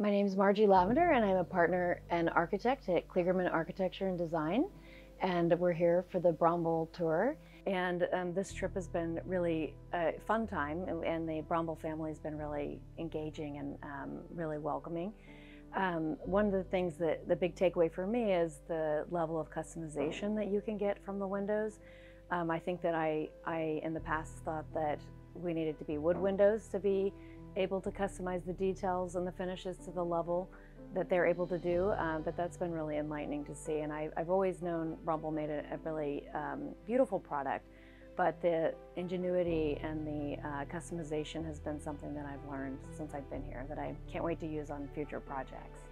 My name is Margie Lavender, and I'm a partner and architect at Kligerman Architecture and Design. And we're here for the Brombal tour. And um, this trip has been really a fun time, and the Brombal family has been really engaging and um, really welcoming. Um, one of the things that the big takeaway for me is the level of customization that you can get from the windows. Um, I think that I, I, in the past, thought that we needed to be wood windows to be able to customize the details and the finishes to the level that they're able to do, um, but that's been really enlightening to see. And I, have always known Brombal made a, a really um, beautiful product, but the ingenuity and the uh, customization has been something that I've learned since I've been here that I can't wait to use on future projects.